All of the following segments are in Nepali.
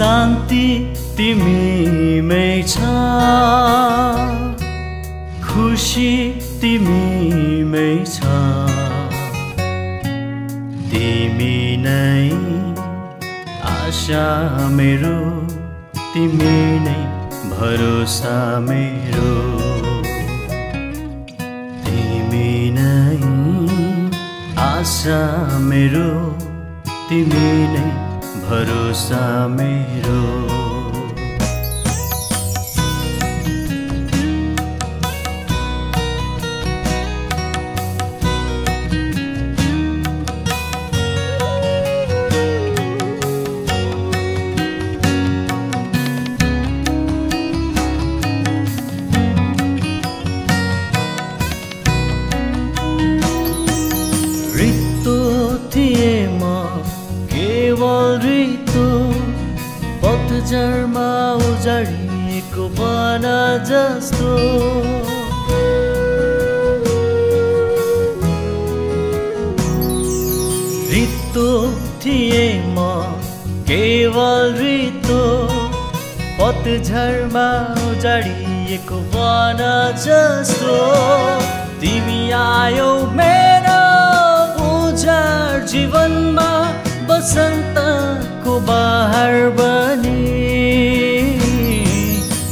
शान्ति तिमीमै छ खुसी तिमीमै छ। तिमी नै आशा मेरो तिमी नै भरोसा मेरो। तिमी नै आशा मेरो तिमी नै भरोसा मेरो। म केवल ऋतु पतझरमा उजाडिएको बन जस्तो। रित्तो थिए केवल ऋतु पतझरमा उजाडिएको बन जस्तो। तिमी आयो बसन्तको बहार बनी।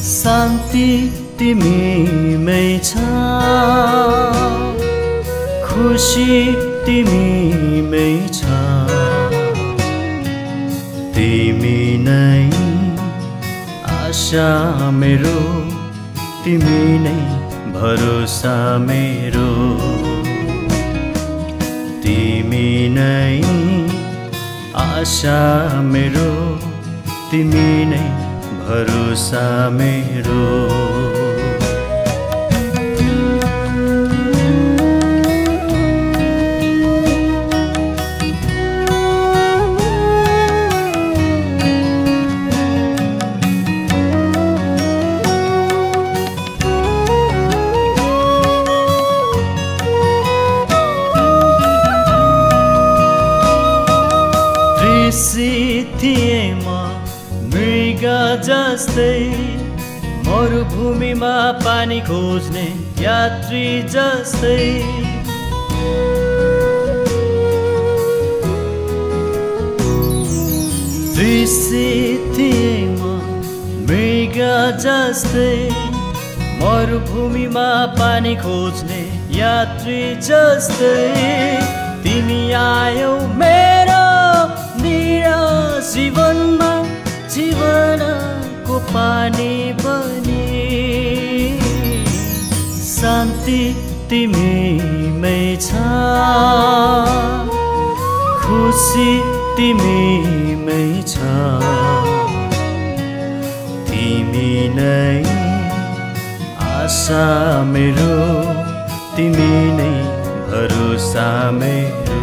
शान्ति तिमीमै छ। खुसी तिमीमै छ। तिमी नै आशा मेरो तिमी नै भरोसा मेरो। तिमी नै आशा मेरो तिमी नै भरोसा मेरो। दृश्य थिए म मृग जस्तै मरुभूमिमा पानी खोज्ने यात्री जस्तै। दृश्य थिए म मृग जस्तै मरुभूमिमा पानी खोज्ने यात्री जस्तै। तिमी आयौ जीवनमा जीवनको पानी बनी शान्ति तिमीमै छ। खुसी तिमीमै छ। तिमी नै आशा मेरो तिमी नै भरोसा मेरो।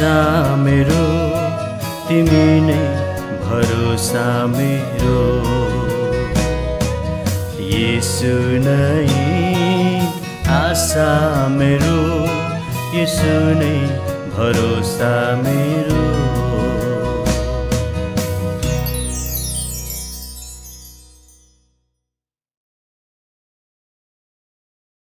आशा मेरो तिमी नै भरोसा मेरो। यसु नै आशा मेरो यसु नै भरोसा मेरो।